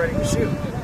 ready to shoot.